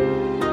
you